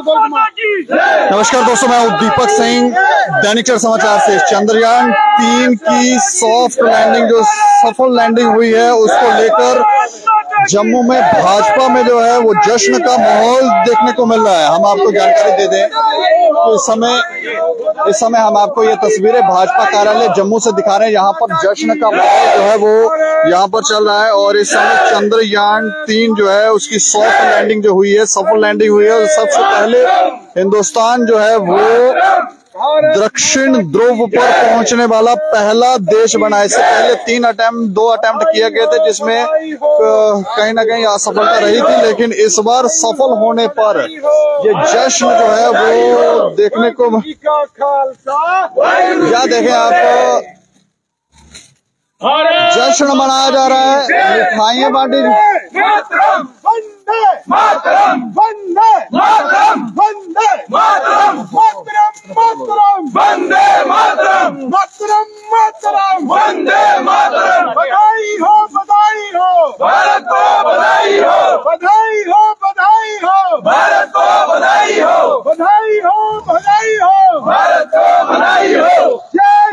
नमस्कार दोस्तों मैं हूँ दीपक सिंह दैनिक चर समाचार से चंद्रयान तीन की सॉफ्ट लैंडिंग जो सफल लैंडिंग हुई है उसको लेकर जम्मू में भाजपा में जो है वो जश्न का माहौल देखने को मिल रहा है। हम आपको जानकारी दे दें तो इस समय इस समय हम आपको ये तस्वीरें भाजपा कार्यालय जम्मू से दिखा रहे हैं। यहाँ पर जश्न का माहौल जो है वो यहाँ पर चल रहा है और इस समय चंद्रयान तीन जो है उसकी सॉफ्ट लैंडिंग जो हुई है, सफल लैंडिंग हुई है। सबसे पहले हिंदुस्तान जो है वो दक्षिण ध्रुव पर पहुँचने वाला पहला देश बना। इससे पहले तीन अटेम्प्ट दो अटेम्प्ट किए गए थे जिसमें कहीं ना कहीं असफलता रही थी लेकिन इस बार सफल होने पर ये जश्न जो है वो देखने को क्या देखें आप जश्न मनाया जा रहा है। मिठाइयाँ बांटी मातरम वंदे। मातरम। वंदे। मातरम। मातरम वंदे मातरम मातरम मातरम वंदे मातरम बधाई हो बधाई हो भारत को बधाई हो बधाई हो बधाई हो भारत को बधाई हो बधाई हो बधाई हो भारत को बधाई हो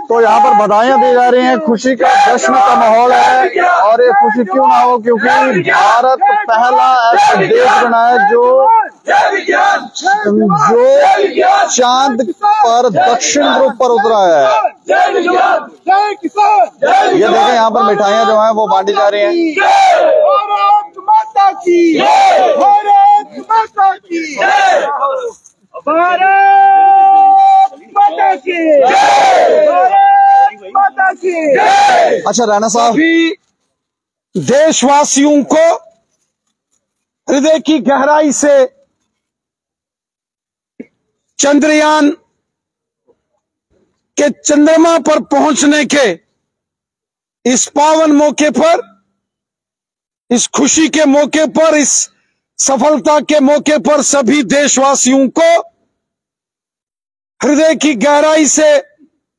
तो यहाँ पर बधाइयाँ दी जा रही हैं। खुशी का जश्न का माहौल है। और ये खुशी क्यों ना हो? क्योंकि भारत पहला ऐसा देश बना है जो जो चाँद पर दक्षिण ध्रुव पर उतरा है। ये देखें, यहाँ पर मिठाइयाँ जो हैं, वो बांटी जा रही हैं। भारत माता की भारत माता की भारत माता की भारत माता की अच्छा राणा साहब। देशवासियों को हृदय की गहराई से चंद्रयान के चंद्रमा पर पहुँचने के इस पावन मौके पर इस खुशी के मौके पर इस सफलता के मौके पर सभी देशवासियों को हृदय की गहराई से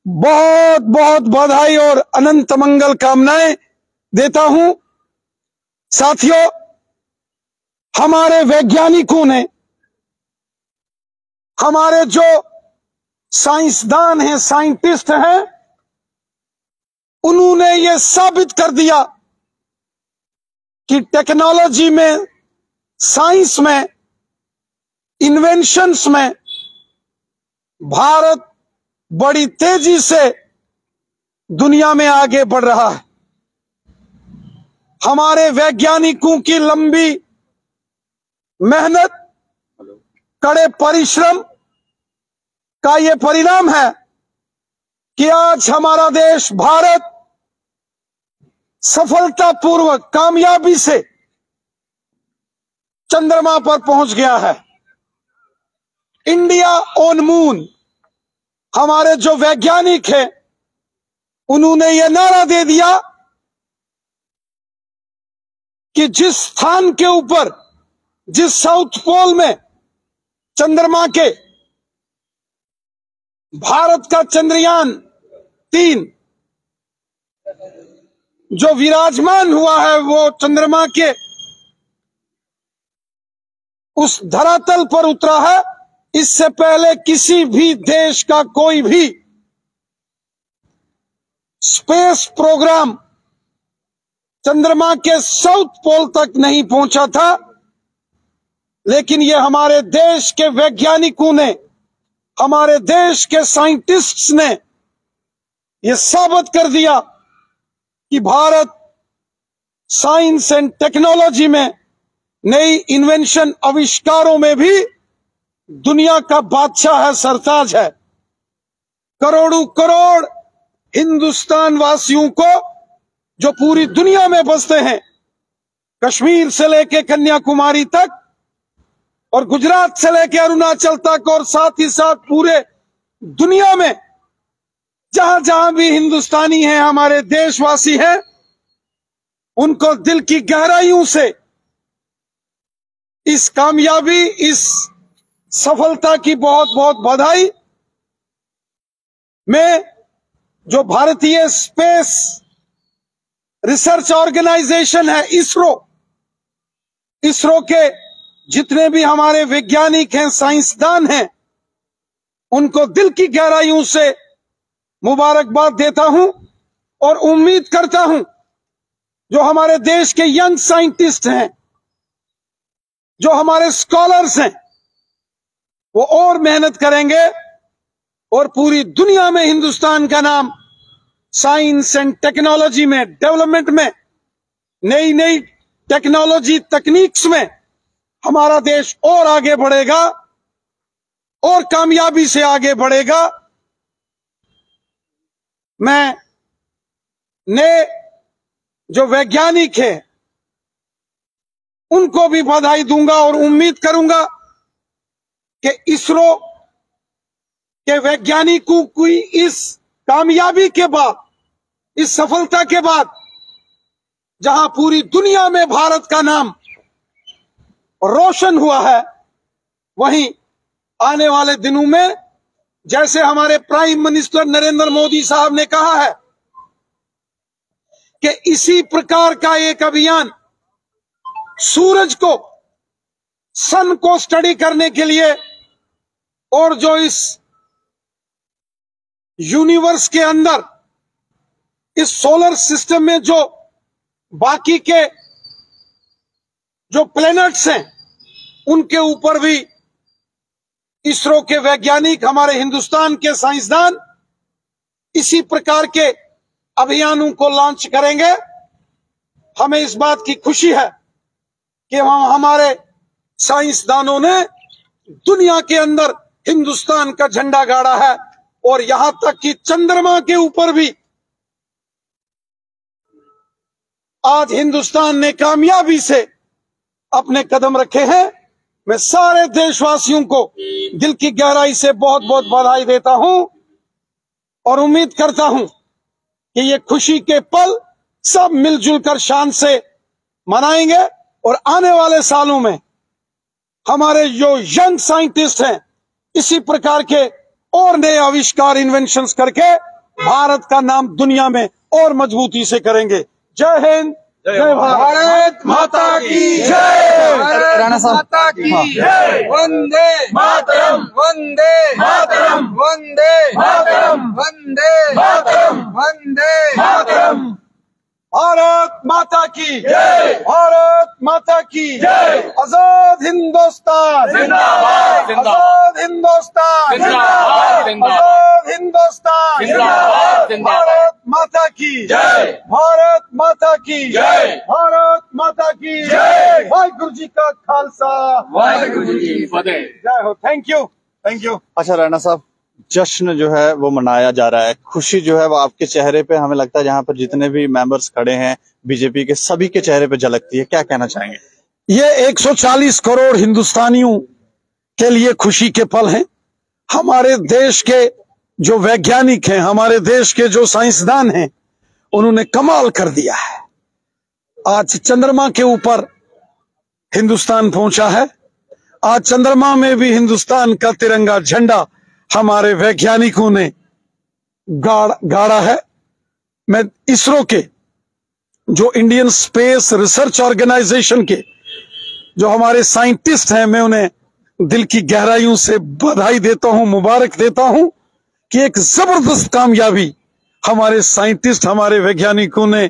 बहुत बहुत बधाई और अनंत मंगल कामनाएँ देता हूँ। साथियों, हमारे वैज्ञानिकों ने, हमारे जो साइंसदान हैं, साइंटिस्ट हैं, उन्होंने ये साबित कर दिया कि टेक्नोलॉजी में, साइंस में, इन्वेंशंस में, भारत बड़ी तेज़ी से दुनिया में आगे बढ़ रहा है। हमारे वैज्ञानिकों की लंबी मेहनत कड़े परिश्रम का ये परिणाम है कि आज हमारा देश भारत सफलतापूर्वक कामयाबी से चंद्रमा पर पहुँच गया है। इंडिया ऑन मून हमारे जो वैज्ञानिक हैं, उन्होंने ये नारा दे दिया कि जिस स्थान के ऊपर, जिस साउथ पोल में चंद्रमा के, भारत का चंद्रयान तीन, जो विराजमान हुआ है वो चंद्रमा के, उस धरातल पर उतरा है। इससे पहले किसी भी देश का कोई भी स्पेस प्रोग्राम चंद्रमा के साउथ पोल तक नहीं पहुँचा था, लेकिन ये हमारे देश के वैज्ञानिकों ने, हमारे देश के साइंटिस्ट्स ने ये साबित कर दिया कि भारत साइंस एंड टेक्नोलॉजी में नई इन्वेंशन आविष्कारों में भी दुनिया का बादशाह है, सरताज है। करोड़ों करोड़ हिंदुस्तान वासियों को जो पूरी दुनिया में बसते हैं, कश्मीर से लेके कन्याकुमारी तक और गुजरात से लेके अरुणाचल तक और साथ ही साथ पूरे दुनिया में, जहाँ जहाँ भी हिंदुस्तानी हैं, हमारे देशवासी हैं, उनको दिल की गहराइयों से इस कामयाबी, इस सफलता की बहुत बहुत बधाई मैं जो भारतीय स्पेस रिसर्च ऑर्गेनाइजेशन है इसरो इसरो के जितने भी हमारे वैज्ञानिक हैं, साइंसदान हैं, उनको दिल की गहराइयों से मुबारकबाद देता हूँ और उम्मीद करता हूँ जो हमारे देश के यंग साइंटिस्ट हैं, जो हमारे स्कॉलर्स हैं वो और मेहनत करेंगे और पूरी दुनिया में हिंदुस्तान का नाम साइंस एंड टेक्नोलॉजी में, डेवलपमेंट में नई नई टेक्नोलॉजी तकनीक्स में हमारा देश और आगे बढ़ेगा और कामयाबी से आगे बढ़ेगा। मैं नए जो वैज्ञानिक है, उनको भी बधाई दूँगा और उम्मीद करूँगा कि इसरो के वैज्ञानिकों की इस कामयाबी के बाद, इस सफलता के बाद, जहाँ पूरी दुनिया में भारत का नाम रोशन हुआ है, वहीं आने वाले दिनों में, जैसे हमारे प्राइम मिनिस्टर नरेंद्र मोदी साहब ने कहा है, कि इसी प्रकार का एक अभियान सूरज को सन को स्टडी करने के लिए और जो इस यूनिवर्स के अंदर, इस सोलर सिस्टम में जो बाकी के जो प्लैनेट्स हैं, उनके ऊपर भी इसरो के वैज्ञानिक, हमारे हिंदुस्तान के साइंसदान, इसी प्रकार के अभियानों को लॉन्च करेंगे। हमें इस बात की खुशी है कि हम हमारे साइंसदानों ने दुनिया के अंदर हिंदुस्तान का झंडा गाड़ा है और यहाँ तक कि चंद्रमा के ऊपर भी। आज हिंदुस्तान ने कामयाबी से अपने कदम रखे हैं। मैं सारे देशवासियों को दिल की गहराई से बहुत बहुत बधाई देता हूँ और उम्मीद करता हूँ कि ये खुशी के पल सब मिलजुल कर शान से मनाएँगे और आने वाले सालों में हमारे जो यंग साइंटिस्ट हैं इसी प्रकार के और नए आविष्कार इन्वेंशन करके भारत का नाम दुनिया में और मजबूती से करेंगे। जय हिंद जय भारत। माता की जय। राणा साहब। माता की हाँ। जय। वंदे मातरम। वंदे मातरम। वंदे मातरम। वंदे मातरम। वंदे मातरम। भारत माता की जय। भारत माता की जय। आज़ाद हिंदुस्तान। जिंदाबाद। आज़ाद हिंदुस्तान। जिंदाबाद, जिंदाबाद। आज़ाद हिंदुस्तान। जिंदाबाद, जिंदाबाद। भारत माता की जय। भारत माता की जय। भारत माता की जय। वाहिगुरु जी का खालसा। वाहिगुरु जी की फतेह। जय हो। थैंक यू थैंक यू अच्छा राणा साहब जश्न जो है वो मनाया जा रहा है। खुशी जो है वो आपके चेहरे पे हमें लगता है जहाँ पर जितने भी मेंबर्स खड़े हैं बीजेपी के सभी के चेहरे पे झलकती है। क्या कहना चाहेंगे? ये 140 करोड़ हिंदुस्तानियों के लिए खुशी के पल हैं। हमारे देश के जो वैज्ञानिक हैं, हमारे देश के जो साइंसदान हैं, उन्होंने कमाल कर दिया है। आज चंद्रमा के ऊपर हिंदुस्तान पहुँचा है। आज चंद्रमा में भी हिंदुस्तान का तिरंगा झंडा हमारे वैज्ञानिकों ने गाड़, गाड़ा है। मैं इसरो के, जो इंडियन स्पेस रिसर्च ऑर्गेनाइजेशन के, जो हमारे साइंटिस्ट हैं, मैं उन्हें दिल की गहराइयों से बधाई देता हूँ, मुबारक देता हूँ कि एक ज़बरदस्त कामयाबी हमारे साइंटिस्ट हमारे वैज्ञानिकों ने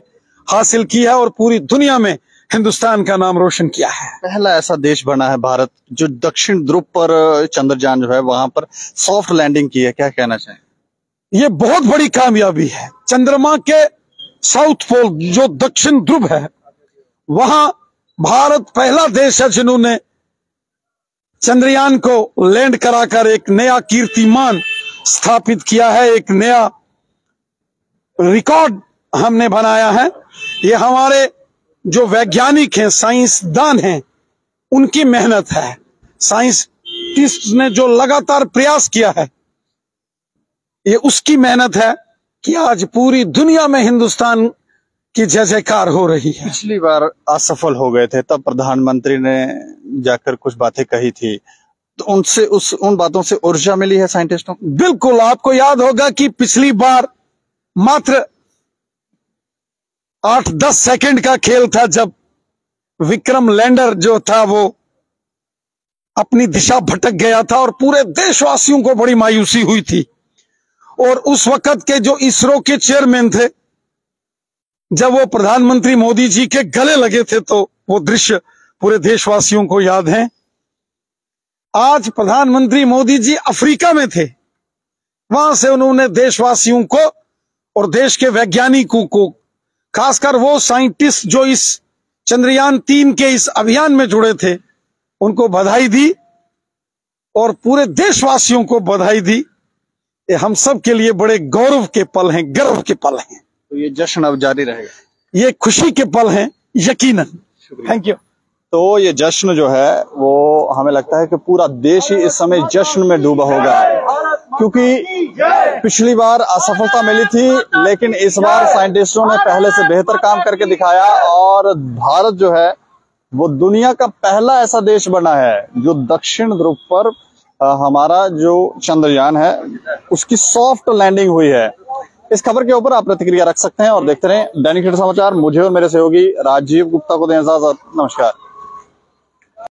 हासिल की है और पूरी दुनिया में हिंदुस्तान का नाम रोशन किया है। पहला ऐसा देश बना है भारत जो दक्षिण ध्रुव पर चंद्रयान जो है वहाँ पर सॉफ्ट लैंडिंग की है। क्या कहना चाहेंगे? ये बहुत बड़ी कामयाबी है। चंद्रमा के साउथ पोल जो दक्षिण ध्रुव है वहाँ भारत पहला देश है जिन्होंने चंद्रयान को लैंड कराकर एक नया कीर्तिमान स्थापित किया है। एक नया रिकॉर्ड हमने बनाया है। ये हमारे जो वैज्ञानिक हैं साइंसदान हैं उनकी मेहनत है। साइंटिस्ट ने जो लगातार प्रयास किया है ये उसकी मेहनत है कि आज पूरी दुनिया में हिंदुस्तान की जय जयकार हो रही है। पिछली बार असफल हो गए थे तब प्रधानमंत्री ने जाकर कुछ बातें कही थी। तो उनसे उस उन बातों से ऊर्जा मिली है साइंटिस्टों को? बिल्कुल आपको याद होगा कि पिछली बार मात्र आठ, दस सेकंड का खेल था जब विक्रम लैंडर जो था वो अपनी दिशा भटक गया था और पूरे देशवासियों को बड़ी मायूसी हुई थी। और उस वक्त के जो इसरो के चेयरमैन थे, जब वो प्रधानमंत्री मोदी जी के गले लगे थे तो वो दृश्य पूरे देशवासियों को याद है। आज प्रधानमंत्री मोदी जी अफ्रीका में थे। वहाँ से उन्होंने देशवासियों को और देश के वैज्ञानिकों को खासकर वो साइंटिस्ट जो इस चंद्रयान तीन के इस अभियान में जुड़े थे उनको बधाई दी और पूरे देशवासियों को बधाई दी। ये हम सब के लिए बड़े गौरव के पल हैं गर्व के पल हैं। तो ये जश्न अब जारी रहेगा। ये खुशी के पल हैं यकीनन। थैंक यू तो ये जश्न जो है वो हमें लगता है कि पूरा देश ही इस समय जश्न में डूबा होगा। क्योंकि पिछली बार असफलता मिली थी, लेकिन इस बार साइंटिस्टों ने पहले से बेहतर काम करके दिखाया और भारत जो है, वो दुनिया का पहला ऐसा देश बना है जो दक्षिण ध्रुव पर हमारा जो चंद्रयान है, उसकी सॉफ्ट लैंडिंग हुई है। इस खबर के ऊपर आप प्रतिक्रिया रख सकते हैं और देखते रहें दैनिक समाचार। मुझे और मेरे सहयोगी राजीव गुप्ता को दें नमस्कार।